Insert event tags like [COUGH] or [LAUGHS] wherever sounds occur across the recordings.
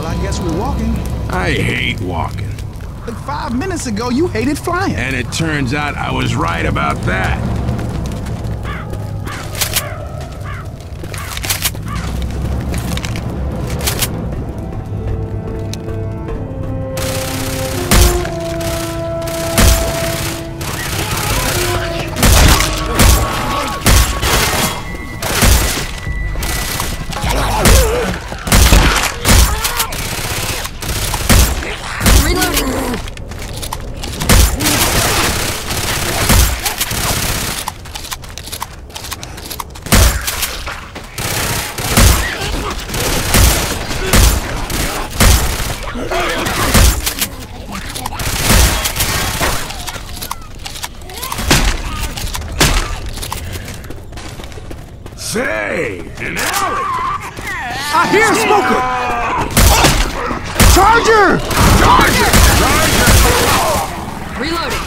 Well, I guess we're walking. I hate walking. But five minutes ago, you hated flying. And it turns out I was right about that. Say, an alley! I hear smoker! Charger! Charger! Charger! Reloading.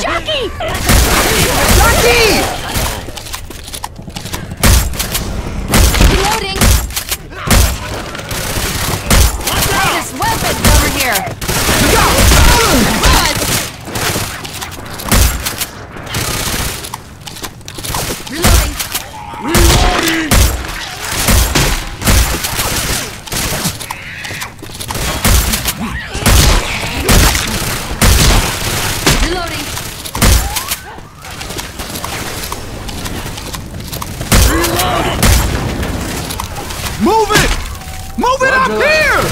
Jockey! Jockey! Reloading. This weapon's over here. Run! Reloading. Reloading. Move it! Move it up here!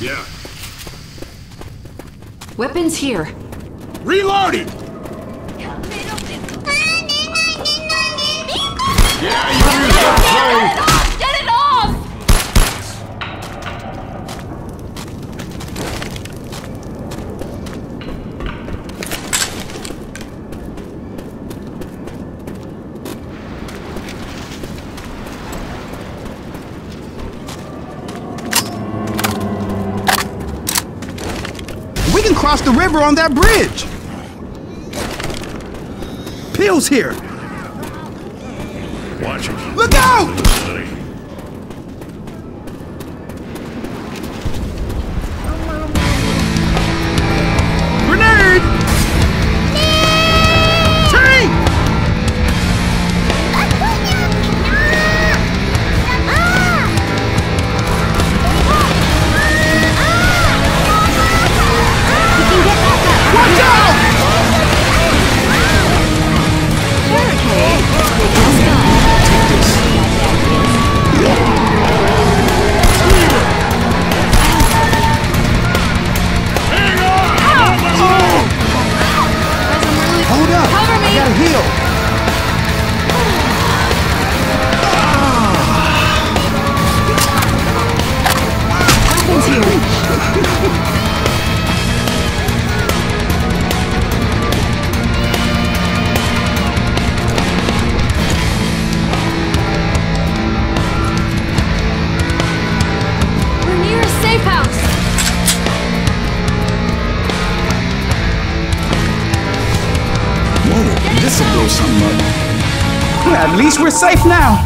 Yeah. Weapons here. Reloading! Yeah, you Get it off! Get it off! We can cross the river on that bridge. Pills here. Watch it. Look out! Least we're safe now.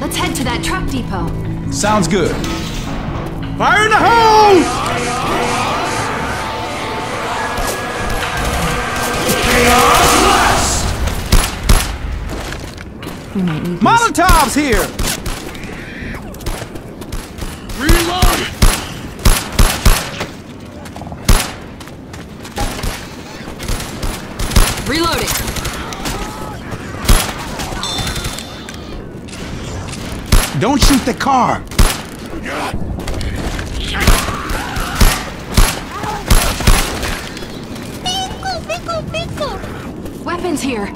Let's head to that truck depot. Sounds good. Fire in the hole! We might need Molotovs here! Reload! Reloading. Don't shoot the car. Weapons here.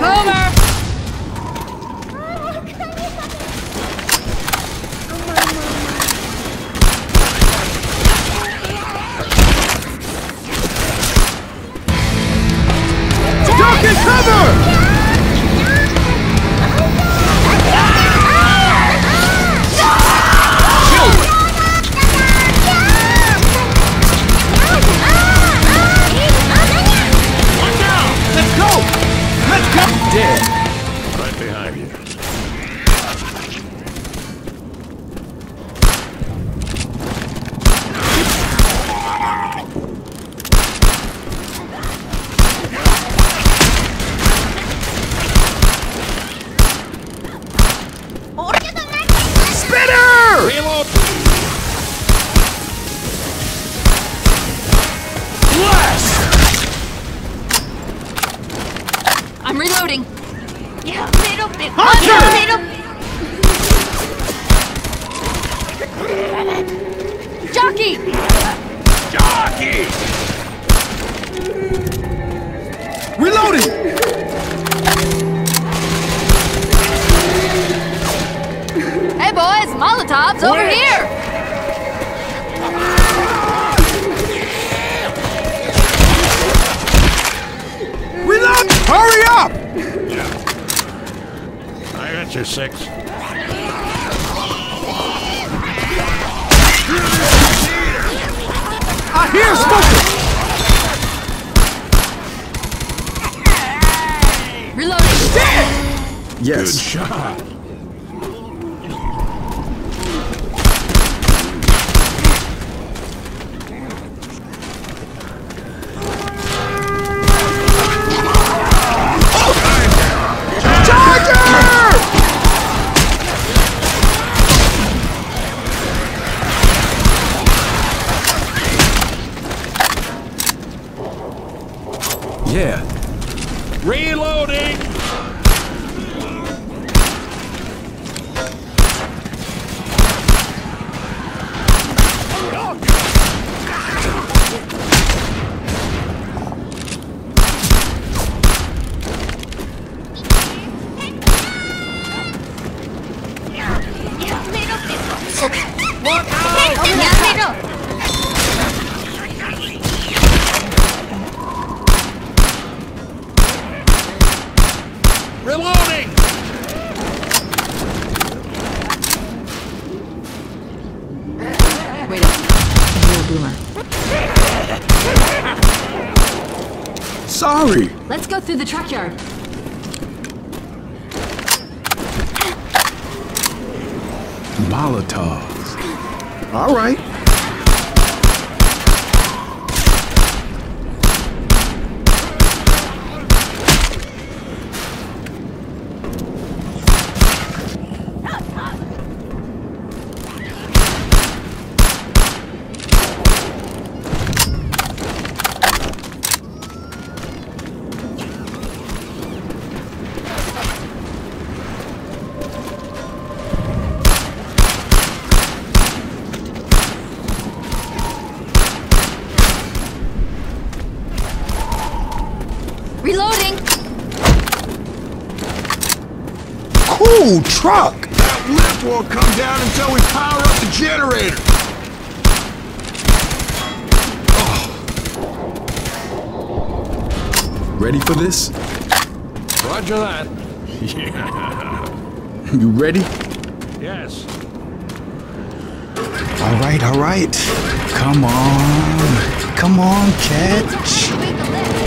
Boomer! Jockey! Reloading! Hey boys, Molotovs over here! Reload! Hurry up! I got you six. I hear! Reloading. Good Yes. Good shot. Yeah. Reloading! Reloading! Sorry. Let's go through the truck yard. Molotovs. All right. Reloading. Cool truck. That lift won't come down until we power up the generator. Oh. Ready for this? Roger that. Yeah. [LAUGHS] You ready? Yes. All right, all right. Come on. Come on, catch.